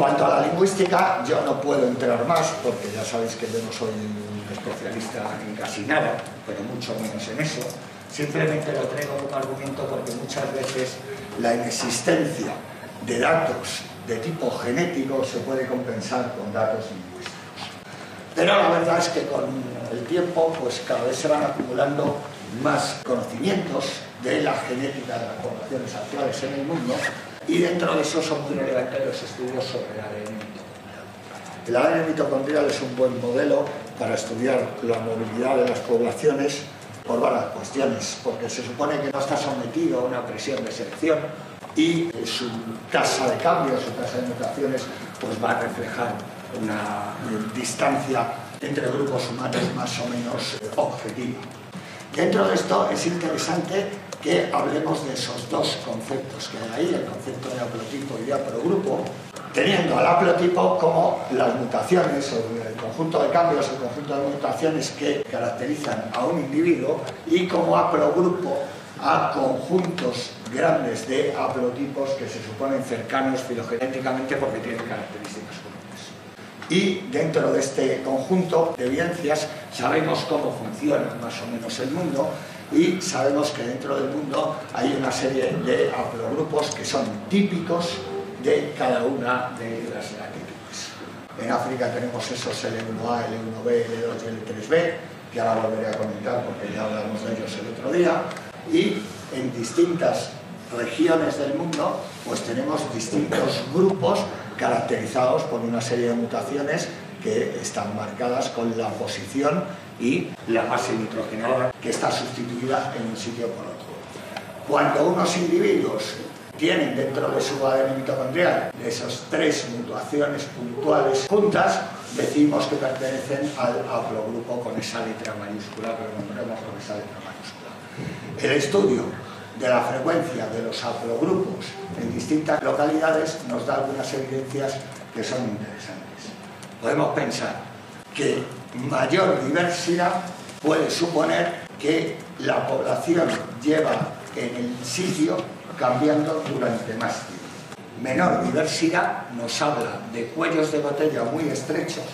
Cuanto a la lingüística, yo no puedo entrar más, porque ya sabéis que yo no soy un especialista en casi nada, pero mucho menos en eso. Simplemente lo traigo como argumento porque muchas veces la inexistencia de datos de tipo genético se puede compensar con datos lingüísticos. Pero la verdad es que con el tiempo pues cada vez se van acumulando más conocimientos de la genética de las poblaciones actuales en el mundo y dentro de eso son muy relevantes los estudios sobre el ADN mitocondrial. El ADN mitocondrial es un buen modelo para estudiar la movilidad de las poblaciones por varias cuestiones, porque se supone que no está sometido a una presión de selección y su tasa de cambios, su tasa de mutaciones, pues va a reflejar una distancia entre grupos humanos más o menos eh, objetiva. Dentro de esto es interesante que hablemos de esos dos conceptos que hay ahí, el concepto de haplotipo y haplogrupo, teniendo al haplotipo como las mutaciones, el conjunto de cambios, el conjunto de mutaciones que caracterizan a un individuo, y como haplogrupo a conjuntos grandes de haplotipos que se suponen cercanos filogenéticamente porque tienen características comunes. Y dentro de este conjunto de evidencias sabemos cómo funciona más o menos el mundo y sabemos que dentro del mundo hay una serie de haplogrupos que son típicos de cada una de las latitudes. En África tenemos esos L1A, L1B, L2 y L3B, que ahora volveré a comentar porque ya hablamos de ellos el otro día, y en distintas regiones del mundo pues tenemos distintos grupos caracterizados por una serie de mutaciones que están marcadas con la posición y la base nitrogenada que está sustituida en un sitio por otro. Cuando unos individuos tienen dentro de su ADN mitocondrial esas tres mutaciones puntuales juntas, decimos que pertenecen al haplogrupo con esa letra mayúscula, que lo nombramos con esa letra mayúscula. El estudio de la frecuencia de los haplogrupos en distintas localidades nos da algunas evidencias que son interesantes. Podemos pensar que mayor diversidad puede suponer que la población lleva en el sitio cambiando durante más tiempo. Menor diversidad nos habla de cuellos de botella muy estrechos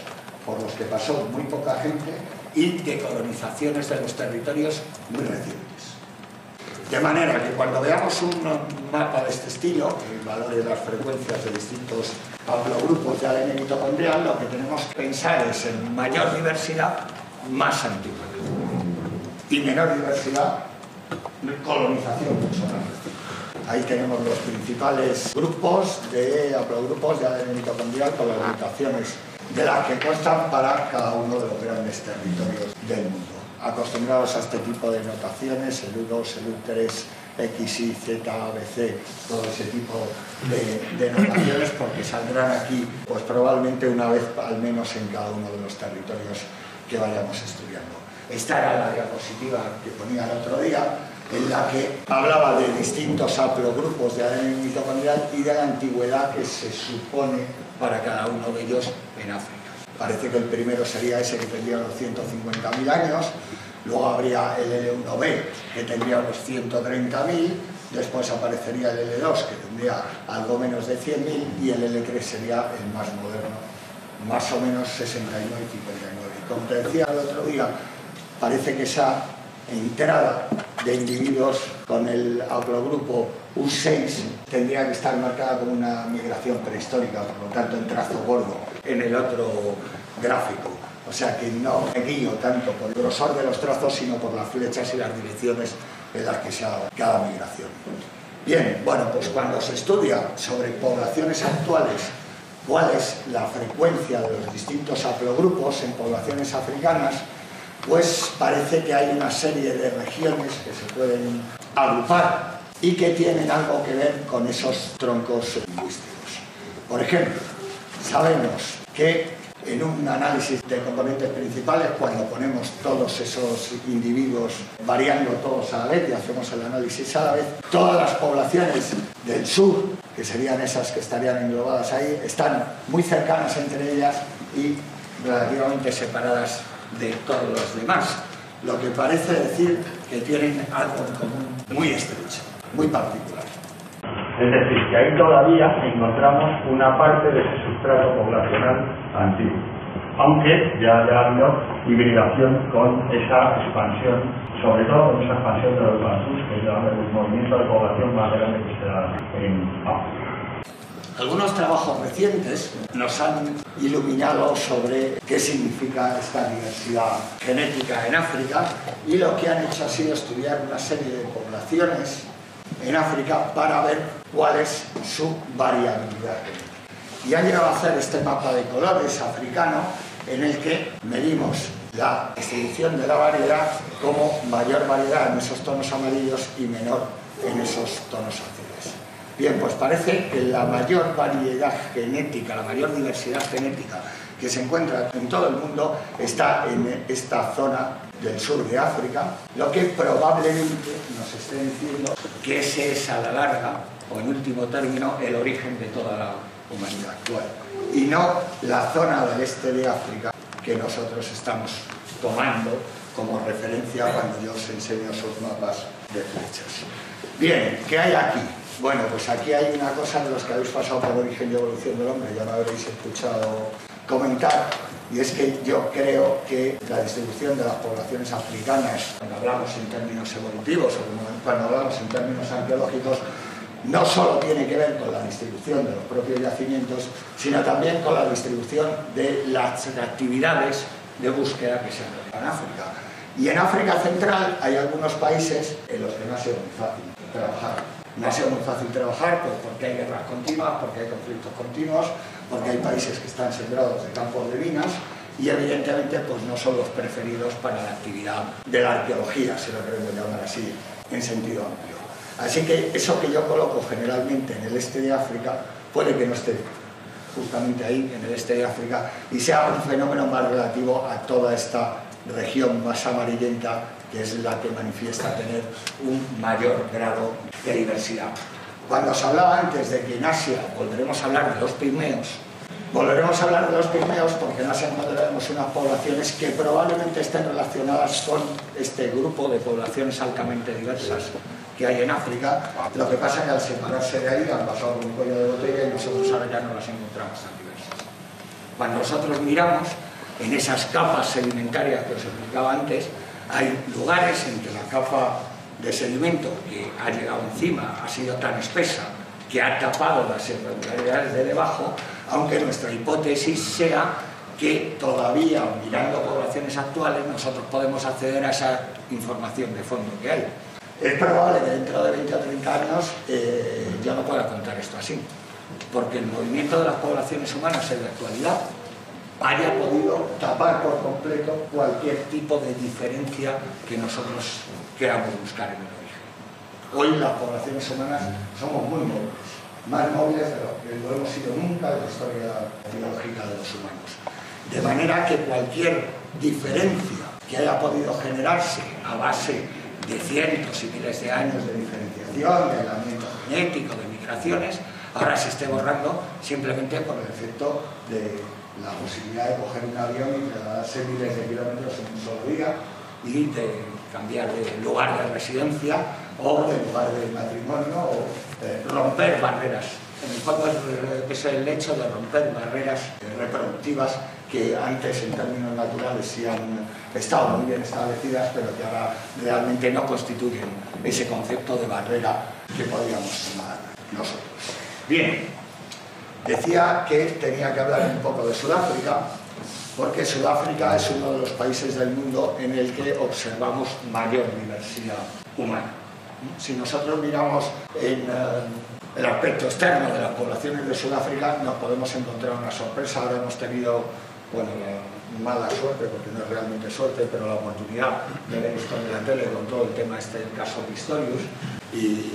por los que pasó muy poca gente y de colonizaciones de los territorios muy recientes. De manera que cuando veamos un mapa de este estilo, que valore las frecuencias de distintos haplogrupos de ADN mitocondrial, lo que tenemos que pensar es en mayor diversidad, más antigüedad. Y menor diversidad, colonización más Ahí tenemos los principales grupos de haplogrupos de ADN mitocondrial con las mutaciones de las que constan para cada uno de los grandes territorios del mundo acostumbrados a este tipo de notaciones, el U2, el U3, X, Y, Z, ABC, todo ese tipo de, notaciones, porque saldrán aquí, pues probablemente una vez al menos en cada uno de los territorios que vayamos estudiando. Esta era la diapositiva que ponía el otro día, en la que hablaba de distintos haplogrupos de ADN mitocondrial y de la antigüedad que se supone para cada uno de ellos en África. Parece que el primero sería ese que tendría los 150.000 años, luego habría el L1B que tendría unos 130.000, después aparecería el L2 que tendría algo menos de 100.000 y el L3 sería el más moderno, más o menos 69 y 59. Y como te decía el otro día, parece que esa entrada de individuos con el haplogrupo U6 tendría que estar marcada como una migración prehistórica, por lo tanto en trazo gordo en el otro gráfico. O sea que no me guío tanto por el grosor de los trazos, sino por las flechas y las direcciones en las que se ha dado cada migración. Bien, bueno, pues cuando se estudia sobre poblaciones actuales, cuál es la frecuencia de los distintos haplogrupos en poblaciones africanas, pues parece que hay una serie de regiones que se pueden agrupar y que tienen algo que ver con esos troncos lingüísticos. Por ejemplo, sabemos que en un análisis de componentes principales, cuando ponemos todos esos individuos variando todos a la vez y hacemos el análisis a la vez, todas las poblaciones del sur, que serían esas que estarían englobadas ahí, están muy cercanas entre ellas y relativamente separadas de todos los demás, lo que parece decir que tienen algo en común muy estrecho, muy particular. Es decir, que ahí todavía encontramos una parte de ese sustrato poblacional antiguo. Aunque ya, ha habido hibridación con esa expansión, sobre todo con esa expansión de los bantús, que es el movimiento de población más grande que se da en África. Algunos trabajos recientes nos han iluminado sobre qué significa esta diversidad genética en África y lo que han hecho ha sido estudiar una serie de poblaciones en África para ver cuál es su variabilidad genética. Y han llegado a hacer este mapa de colores africano en el que medimos la distribución de la variedad como mayor variedad en esos tonos amarillos y menor en esos tonos azules. Bien, pues parece que la mayor variedad genética, la mayor diversidad genética que se encuentra en todo el mundo está en esta zona del sur de África, lo que probablemente nos esté diciendo que ese es a la larga, o en último término, el origen de toda la humanidad actual, y no la zona del este de África que nosotros estamos tomando como referencia cuando yo os enseño esos mapas de flechas. Bien, ¿qué hay aquí? Bueno, pues aquí hay una cosa de los que habéis pasado por origen y evolución del hombre, ya me habréis escuchado comentar, y es que yo creo que la distribución de las poblaciones africanas, cuando hablamos en términos evolutivos o cuando hablamos en términos arqueológicos, no solo tiene que ver con la distribución de los propios yacimientos, sino también con la distribución de las actividades de búsqueda que se hacen en África. Y en África Central hay algunos países en los que no ha sido muy fácil trabajar no ha sido muy fácil trabajar pues, porque hay guerras continuas, porque hay conflictos continuos, porque hay países que están sembrados de campos de minas y evidentemente pues, no son los preferidos para la actividad de la arqueología, si lo queremos llamar así, en sentido amplio. Así que eso que yo coloco generalmente en el este de África puede que no esté justamente ahí, en el este de África, y sea un fenómeno más relativo a toda esta región más amarillenta que es la que manifiesta tener un mayor grado de diversidad. Cuando os hablaba antes de que en Asia volveremos a hablar de los pigmeos, volveremos a hablar de los pigmeos porque en Asia encontraremos unas poblaciones que probablemente estén relacionadas con este grupo de poblaciones altamente diversas que hay en África. Lo que pasa es que al separarse de ahí han pasado un cuello de botella y nosotros ahora ya no las encontramos tan diversas. Cuando nosotros miramos en esas capas sedimentarias que os explicaba antes, hay lugares en que la capa de sedimento que ha llegado encima ha sido tan espesa que ha tapado las irregularidades de debajo, aunque nuestra hipótesis sea que todavía, mirando poblaciones actuales, nosotros podemos acceder a esa información de fondo que hay. Es probable que dentro de 20 o 30 años eh, yo no pueda contar esto así, porque el movimiento de las poblaciones humanas es de actualidad, haya podido tapar por completo cualquier tipo de diferencia que nosotros queramos buscar en el origen. Hoy las poblaciones humanas somos muy móviles, más móviles de lo que lo hemos sido nunca en la historia biológica de los humanos. De manera que cualquier diferencia que haya podido generarse a base de cientos y miles de años de diferenciación, de aislamiento genético, de migraciones, ahora se esté borrando simplemente por el efecto de la posibilidad de coger un avión y trasladarse miles de kilómetros en un solo día y de cambiar de lugar de residencia o de lugar de matrimonio o romper barreras. En el fondo es el hecho de romper barreras reproductivas que antes en términos naturales sí han estado muy bien establecidas, pero que ahora realmente no constituyen ese concepto de barrera que podríamos tomar nosotros. Bien, Decía que tenía que hablar un poco de Sudáfrica, porque Sudáfrica es uno de los países del mundo en el que observamos mayor diversidad humana. Si nosotros miramos en eh, el aspecto externo de las poblaciones de Sudáfrica, nos podemos encontrar una sorpresa. Ahora hemos tenido, bueno, la mala suerte, porque no es realmente suerte, pero la oportunidad de ver esto en la tele con todo el tema este del caso Pistorius y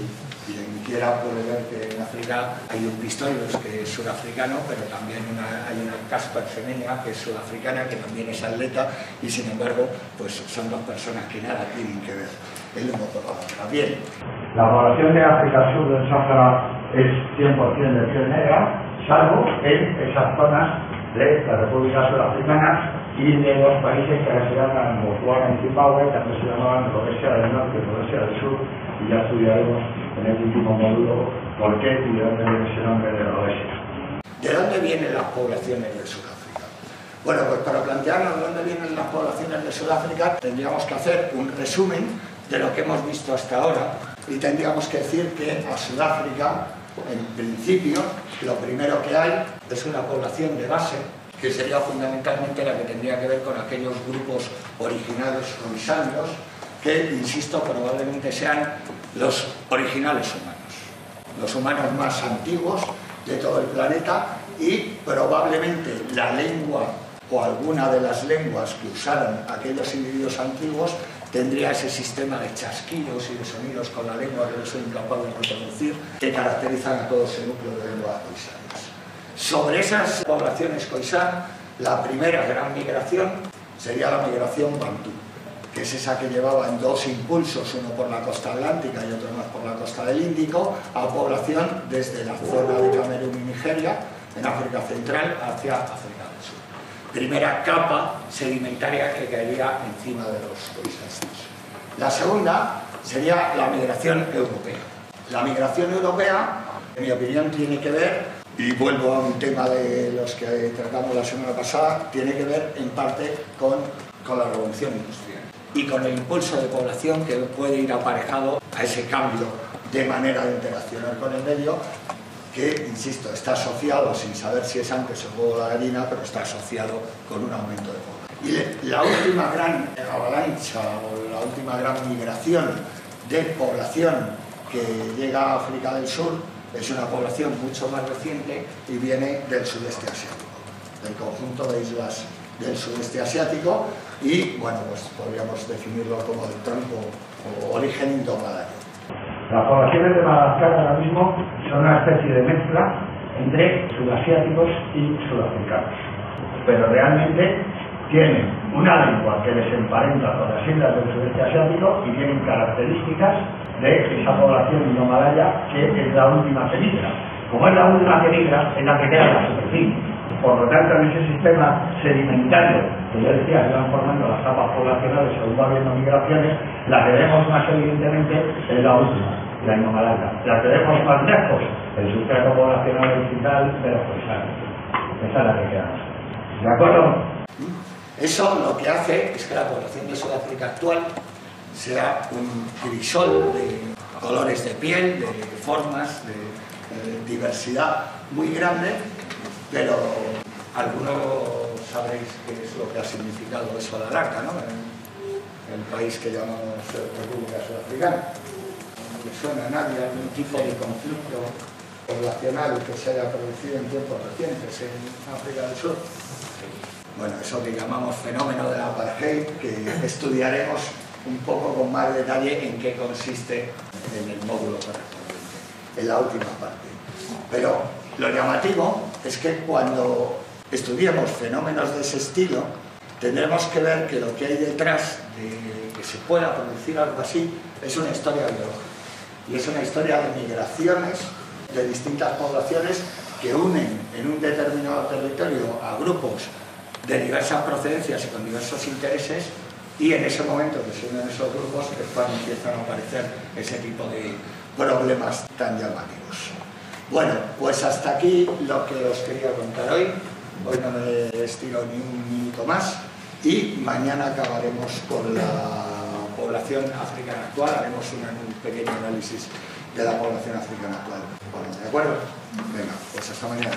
quien quiera puede ver que en África hay un Pistorius que es surafricano, pero también hay una Casper Semenya que es sudafricana, que también es atleta, y sin embargo, pues son dos personas que nada tienen que ver con la otra. Bien. La población de África Sur del Sáhara es 100% de piel negra, salvo en esas zonas de la República Surafricana y de los países que ahora se llaman Botswana y Zimbabue, que antes se llamaban Rhodesia del Norte y Rhodesia del Sur, y ya estudiaremos en el último módulo ¿Por qué y de dónde viene ese nombre de Rhodesia? ¿De dónde vienen las poblaciones de Sudáfrica? Bueno, pues para plantearnos de dónde vienen las poblaciones de Sudáfrica tendríamos que hacer un resumen de lo que hemos visto hasta ahora y tendríamos que decir que a Sudáfrica, en principio, lo primero que hay es una población de base que sería fundamentalmente la que tendría que ver con aquellos grupos originarios croisanios que, insisto, probablemente sean los originales humanos, los humanos más antiguos de todo el planeta y probablemente la lengua o alguna de las lenguas que usaran aquellos individuos antiguos tendría ese sistema de chasquidos y de sonidos con la lengua que no soy incapaz de reproducir que caracterizan a todo ese núcleo de lenguas coisanas. Sobre esas poblaciones coisán, la primera gran migración sería la migración bantú, que es esa que llevaba en dos impulsos, uno por la costa atlántica y otro más por la costa del Índico, a población desde la zona de Camerún y Nigeria, en África Central, hacia África del Sur. Primera capa sedimentaria que caería encima de los coisanos. La segunda sería la migración europea. La migración europea, en mi opinión, tiene que ver, y vuelvo a un tema de los que tratamos la semana pasada, tiene que ver en parte con, con la revolución industrial y con el impulso de población que puede ir aparejado a ese cambio de manera de interaccionar con el medio que, insisto, está asociado, sin saber si es antes o luego la gallina, pero está asociado con un aumento de población. Y la última gran avalancha o la última gran migración de población que llega a África del Sur es una población mucho más reciente y viene del sudeste asiático, del conjunto de islas del sudeste asiático y, bueno, pues podríamos definirlo como el tronco o origen indomalario. Las poblaciones de Madagascar ahora mismo son una especie de mezcla entre sudasiáticos y sudafricanos. Pero realmente tienen una lengua que les emparenta con las islas del sudeste asiático y tienen características de esa población indomalaya que es la última que migra. Como es la última que migra, es la que queda en la superficie. Por lo tanto, en ese sistema sedimentario que yo decía, se van formando las capas poblacionales según va habiendo migraciones, la que vemos más evidentemente es la última, la indomalaya. La que vemos más lejos, el sustrato poblacional digital de los paisajes. Esa es la que queda. ¿De acuerdo? Eso lo que hace es que la población de Sudáfrica actual sea un crisol de colores de piel, de formas, de, de diversidad muy grande, pero algunos sabréis qué es lo que ha significado eso a la larga, ¿no? En el país que llamamos República Sudafricana. No le suena a nadie algún tipo de conflicto poblacional que se haya producido en tiempos recientes en África del Sur. Bueno, eso que llamamos fenómeno de la apartheid, que estudiaremos un poco con más detalle en qué consiste en el módulo correspondiente, en la última parte. Pero lo llamativo es que cuando estudiemos fenómenos de ese estilo, tendremos que ver que lo que hay detrás de que se pueda producir algo así es una historia biológica. Y es una historia de migraciones de distintas poblaciones que unen en un determinado territorio a grupos de diversas procedencias y con diversos intereses y en ese momento que se unen esos grupos es cuando empiezan a aparecer ese tipo de problemas tan llamativos. Bueno, pues hasta aquí lo que os quería contar hoy. Hoy no me estiro ni un minuto más y mañana acabaremos con la población africana actual, haremos un pequeño análisis de la población africana actual. ¿de acuerdo? Venga, pues hasta mañana.